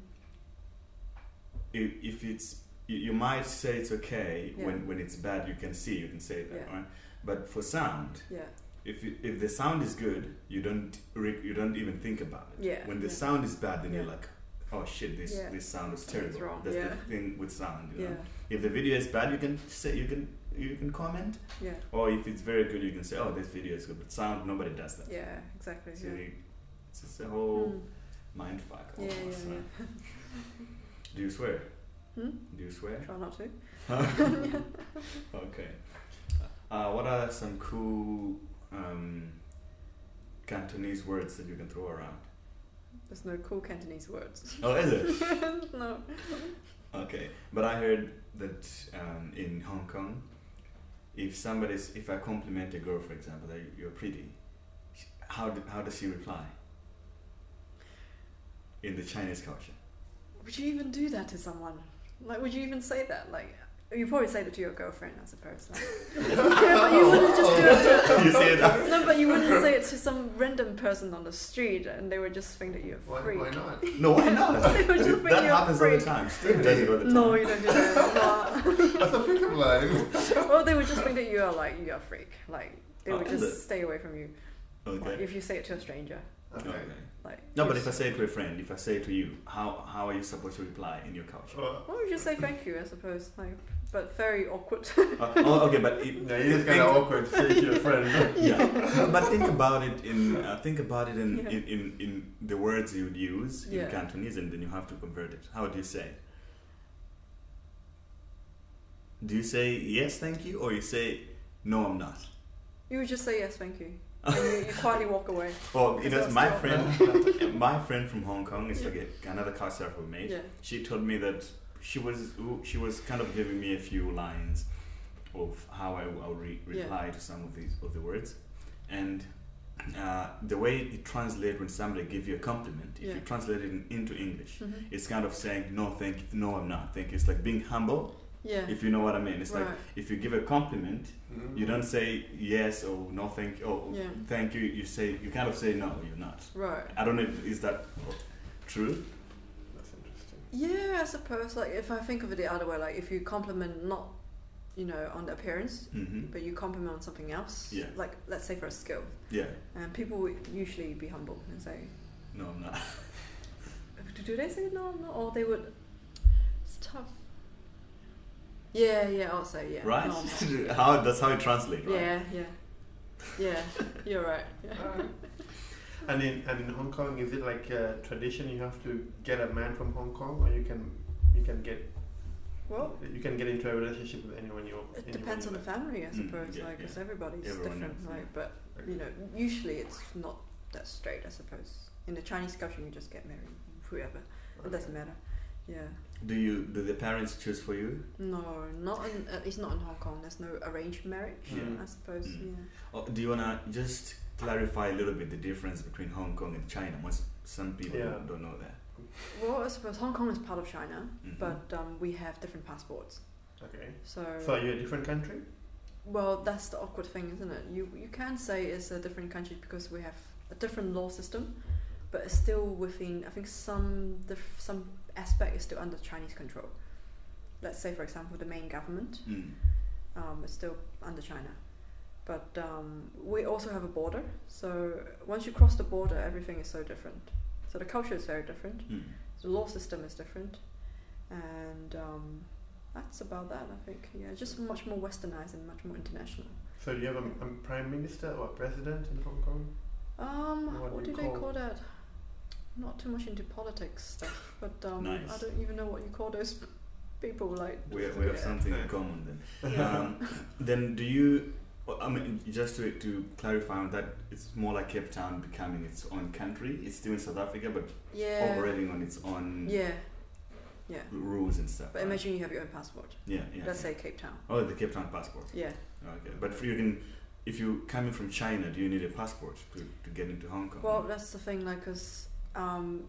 if, if it's you, you might say it's okay Yeah. when when it's bad. You can see, you can say that, Yeah. right? But for sound, Yeah, if you, if the sound is good, you don't re- you don't even think about it. yeah. When the yeah. sound is bad, then Yeah. you're like, oh shit, this Yeah. this sound is terrible. wrong, That's the thing with sound. You know? Yeah, If the video is bad, you can say you can you can comment, yeah, or if it's very good, you can say, oh, this video is good. But sound, nobody does that. yeah, exactly. So you- it's just a whole Mm. mind fuck. Yeah, yeah, almost, yeah. right? Do you swear? Hmm? Do you swear? Try not to. okay. Uh, what are some cool um, Cantonese words that you can throw around? There's no cool Cantonese words. Oh, is it? no. Okay, but I heard that um, in Hong Kong, if somebody's, if I compliment a girl, for example, that you're pretty, how do, how does she reply? In the Chinese culture. Would you even do that to someone? Like, would you even say that? Like, you probably say that to your girlfriend, I suppose. Like, yeah, but you wouldn't just do it to. say? No, but you wouldn't say it to some random person on the street, and they would just think that you're a freak. why not? No, why not? They would just think that you're a happens all the freak. time. Steve does it all the time. No, you don't do that. That's a pickup line. No. well, they would just think that you are like you're a freak. Like they Oh, would is just it? stay away from you. Like, Okay. if you say it to a stranger, Okay. Okay. like No, but if I say it to a friend, if I say it to you, how how are you supposed to reply in your culture? Well, Well, you just say thank you, I suppose. Like, but very awkward. Uh, oh, okay, but it, yeah, it is kind of awkward to say to your friend. yeah, but think about it in uh, think about it in, Yeah. in, in, in the words you would use in Yeah. Cantonese, and then you have to convert it. How do you say? Do you say yes, thank you, or you say no, I'm not? you would just say yes, thank you, and you, you quietly walk away. Well, you know, Because my friend, my friend from Hong Kong is like a, another car surfer we made. Yeah. She told me that she was she was kind of giving me a few lines of how I, I would re- Yeah. reply to some of these of the words, and uh, the way it translates when somebody gives you a compliment, if Yeah. you translate it in, into English, Mhm. it's kind of saying no, thank you, no, I'm not. Thank you. It's like being humble, Yeah. if you know what I mean. It's like if you give a compliment, Mm. you don't say yes or no, thank you, or Yeah. thank you. You say you kind of say no, you're not. Right. I don't know. If, is that true? That's interesting. Yeah, I suppose. Like, if I think of it the other way, like if you compliment not, you know, on the appearance, Mm-hmm. but you compliment on something else. Yeah. Like, let's say for a skill, Yeah. and people would usually be humble and say, No, I'm not. do, do they say no, no, or they would. It's tough. Yeah, yeah, I'll say yeah. right? No, how that's how it translates, right? Yeah, yeah, yeah. You're right. Yeah. And in and in Hong Kong, is it like a tradition you have to get a man from Hong Kong, or you can you can get Well, you can get into a relationship with anyone you? want. it anyone depends on the family, I Mm, suppose. yeah, like, because yeah. everybody's Everyone different. else, like, yeah. but you know, usually it's not that straight. I suppose in the Chinese culture, you just get married, whoever. It doesn't matter. Yeah. Do you do the parents choose for you? No, not in, at least not in Hong Kong. There's no arranged marriage. Yeah. I suppose. Mm. Yeah. Or do you wanna just clarify a little bit the difference between Hong Kong and China? Most some people Yeah. don't, don't know that. Well, I suppose Hong Kong is part of China, Mhm. but um, we have different passports. Okay. So, So are you a different country? well, that's the awkward thing, isn't it? You you can say it's a different country because we have a different law system, but it's still within. I think some dif- some aspect is still under Chinese control. Let's say, for example, the main government Mm. um, is still under China. But um, we also have a border, so once you cross the border, everything is so different. So the culture is very different. Mm. The law system is different, and um, that's about that. I think, yeah, just much more westernized and much more international. So do you have a, a prime minister or a president in Hong Kong? Um, What what, do you do they call- call that? Not too much into politics stuff, but um, I don't even know what you call those people. Like, We have, we have something in common then. Yeah. Um, then do you? Well, I mean, just to, to clarify on that, it's more like Cape Town becoming its own country. It's still in South Africa, but yeah, operating on its own yeah, yeah. rules and stuff. But right? imagine you have your own passport. Yeah, yeah. Let's yeah. say Cape Town. Oh, the Cape Town passport. Yeah. Okay, but for you can, if you coming from China, do you need a passport to, to get into Hong Kong? Well, that's the thing, like, cause, um,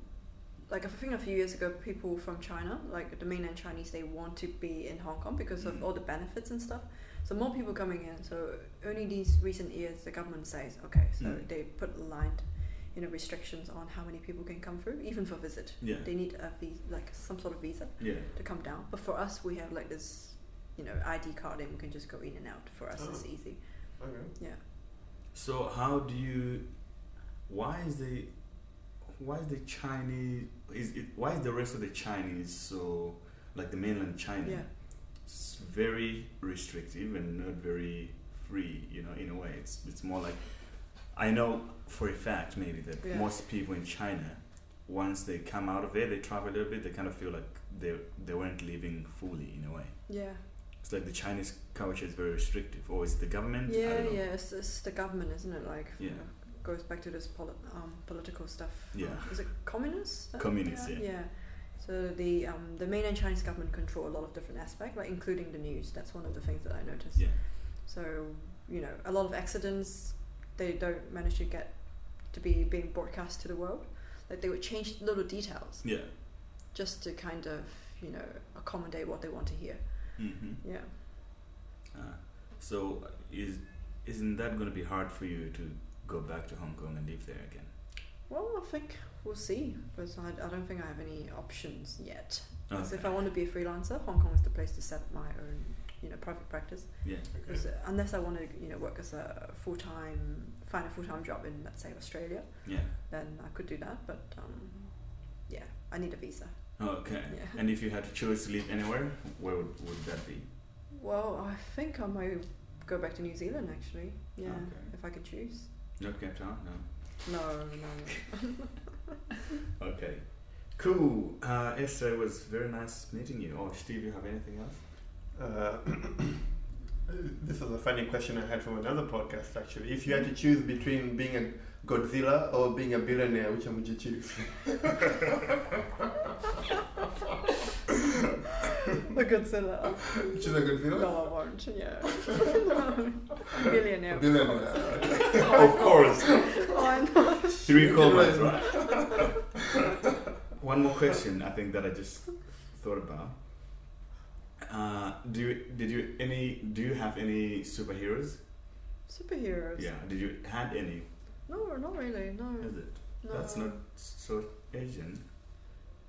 like I think a few years ago, people from China, like the mainland Chinese, they want to be in Hong Kong because of Mm. all the benefits and stuff. So more people coming in. So only these recent years, the government says, okay, so Mm. they put aligned, you know, restrictions on how many people can come through, even for visit. yeah, They need a visa, like some sort of visa yeah. to come down. But for us, we have like this, you know, ID card, and we can just go in and out. For us, it's Oh. easy. Okay. Yeah. So how do you? Why is the? Why is the Chinese? Is it? Why is the rest of the Chinese so like the mainland China? Yeah. It's very restrictive and not very free. You know, in a way, it's it's more like. I know for a fact maybe that Yeah. most people in China, once they come out of it, they travel a little bit. They kind of feel like they they weren't living fully in a way. Yeah. It's like the Chinese culture is very restrictive, or is it the government? I Yeah, don't know. yeah, it's, it's the government, isn't it? Like, Yeah. goes back to this poli- um, political stuff. Yeah. Is it communist? Communist, yeah. Yeah. So the um, the mainland Chinese government control a lot of different aspects, like including the news. That's one of the things that I noticed. Yeah. So you know, a lot of accidents, they don't manage to get to be being broadcast to the world. Like they would change little details Yeah. just to kind of you know accommodate what they want to hear. hmm Yeah. Uh, so is isn't that going to be hard for you to go back to Hong Kong and live there again? Well, I think we'll see, because I, I don't think I have any options yet. Because if I want to be a freelancer, Hong Kong is the place to set my own, you know, private practice. yeah. Okay. 'Cause, uh, unless I want to, you know, work as a full time, find a full time job in, let's say, Australia, Yeah. then I could do that. But um, yeah, I need a visa. Okay. Yeah. And if you had to choose to live anywhere, where would, would that be? Well, I think I might go back to New Zealand actually. Yeah, Okay. if I could choose. Not Cape Town, no. No, no. Okay. Cool. Uh, Esther, it was very nice meeting you. Oh, Steve, you have anything else? Uh, this is a funny question I had from another podcast actually. If you had to choose between being a Godzilla or being a billionaire, which one would you choose? a Godzilla. choose a Godzilla? No, I won't. Yeah. Millionaire. A billionaire. of course. Why not? Three comments, right? One more question, I think that I just thought about. Uh, do you did you any do you have any superheroes? Superheroes. Yeah. Did you had any? No, not really. No. Is it? no. That's not so Asian.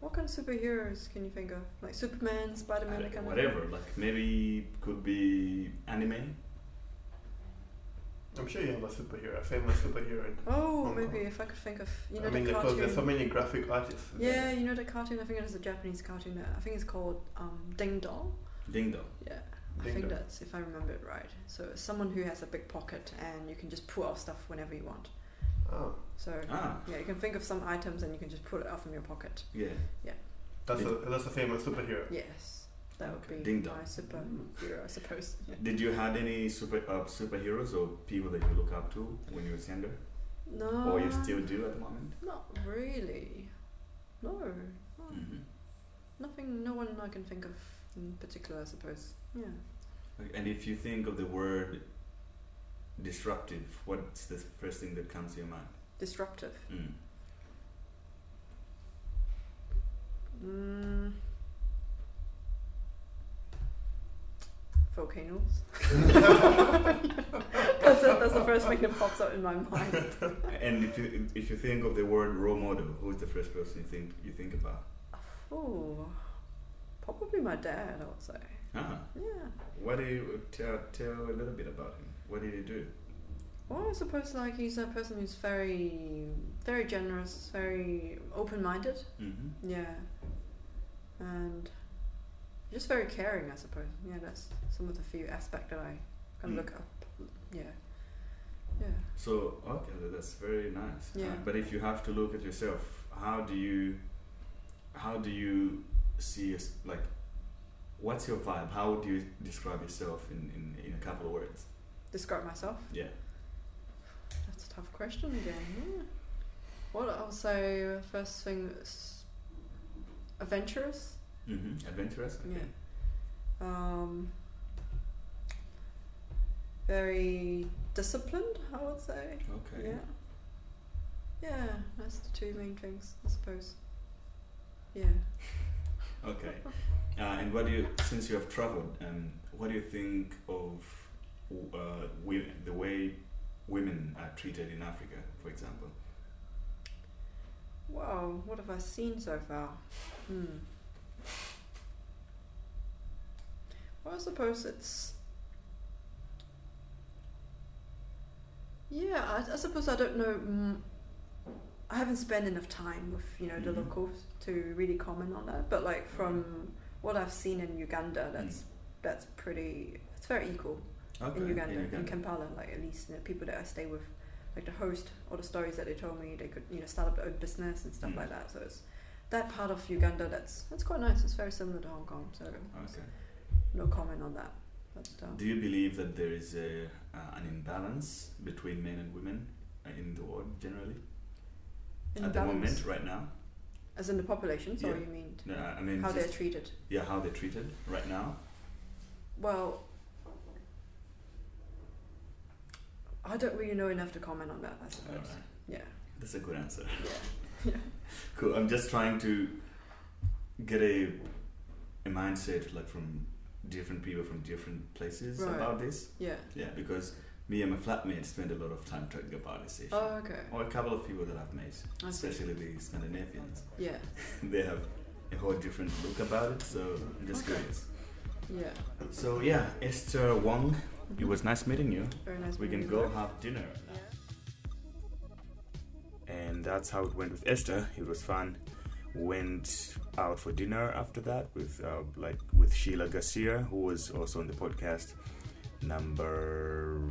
What kind of superheroes can you think of? Like Superman, Spider Man, I that don't- kind whatever. Like maybe could be anime. I'm sure you have a superhero, a famous superhero. In. Oh, Hong maybe Kong. if I could think of, you know, I mean, the because cartoon. there's so many graphic artists. yeah, you know the cartoon. I think it is a Japanese cartoon. I think it's called um, Ding Dong. Ding dong. Yeah, Ding I think Dong. that's if I remember it right. So someone who has a big pocket and you can just pull out stuff whenever you want. Oh, So Ah. yeah, you can think of some items and you can just pull it out from your pocket. Yeah. that's a that's a famous superhero. Yes, that would Okay, be Ding my superhero, I suppose. Yeah. Did you had any super uh, superheroes or people that you look up to when you was younger, No. or you still do at the moment? Not really. No. no. hmm nothing. No one I can think of in particular. I suppose. Yeah. And if you think of the word disruptive, what's the first thing that comes to your mind? Disruptive. Mm. Mm. Volcanoes. that's, the, that's the first thing that pops up in my mind. And if you if you think of the word role model, who's the first person you think you think about? Oh, probably my dad. I would say. Ah, Yeah. what do you tell tell a little bit about him? What did he do? Well, I suppose like he's a person who's very, very generous, very open-minded. Mm-hmm. Yeah. And just very caring, I suppose. Yeah, that's some of the few aspects that I can Mm. look up. Yeah. Yeah. So okay, that's very nice. Yeah. Uh, but if you have to look at yourself, how do you how do you see us like what's your vibe? How would you describe yourself in, in, in a couple of words? Describe myself. Yeah. That's a tough question again. Yeah. Well, I'll say first thing is adventurous. Mm-hmm. Adventurous. Okay. Yeah. Um, very disciplined, I would say. Okay. Yeah. Yeah, that's the two main things, I suppose. Yeah. Okay. Uh, and what do you, since you have traveled, um, what do you think of uh, wi- the way women are treated in Africa, for example? Wow, what have I seen so far? Hmm. Well, I suppose it's. Yeah, I, I suppose I don't know. Mm, I haven't spent enough time with you know the Mhm. locals to really comment on that. But like from what I've seen in Uganda, that's that's pretty. It's very equal Okay. in Uganda, in Uganda. Kampala. Like at least you know, people that I stay with, like the host or the stories that they told me, they could you know start up their own business and stuff Mm. like that. So it's that part of Uganda that's that's quite nice. It's very similar to Hong Kong. So Okay. No comment on that. But um, Do you believe that there is a, uh, an imbalance between men and women uh, in the world generally at the imbalance- moment, right now? as in the population, so Yeah. you mean Uh, I mean, how they're treated? yeah, how they're treated right now. Well, I don't really know enough to comment on that. I suppose. Alright. Yeah. That's a good answer. Yeah. Cool. I'm just trying to get a a mindset like from different people from different places Right. about this. Yeah. Yeah, because me and my flatmate spend a lot of time talking about this issue. Oh, okay. Or a couple of people that I've met, especially the Scandinavians. Yeah. they have a whole different look about it, so I'm just Okay. curious. Yeah. So yeah, Esther Wong, it was nice meeting you. Very nice. We can go both. have dinner. Yeah. And that's how it went with Esther. It was fun. Went out for dinner after that with uh, like with Sheila Garcia, who was also on the podcast number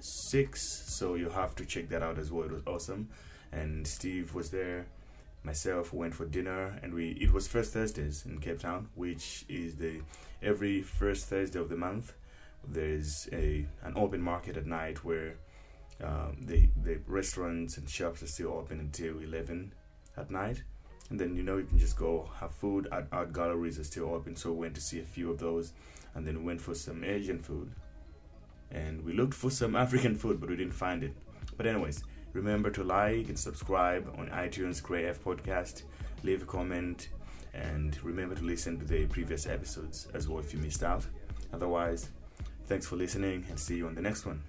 six. So you have to check that out as well. It was awesome. And Steve was there. Myself went for dinner, and we it was first Thursdays in Cape Town, which is the every first Thursday of the month. There's a an open market at night where um, the the restaurants and shops are still open until eleven at night, and then you know you can just go have food. Art, art galleries are still open, so we went to see a few of those, and then went for some Asian food, and we looked for some African food, but we didn't find it. But anyways, remember to like and subscribe on iTunes Grey Ave Podcast. Leave a comment, and remember to listen to the previous episodes as well if you missed out. Otherwise, thanks for listening, and see you on the next one.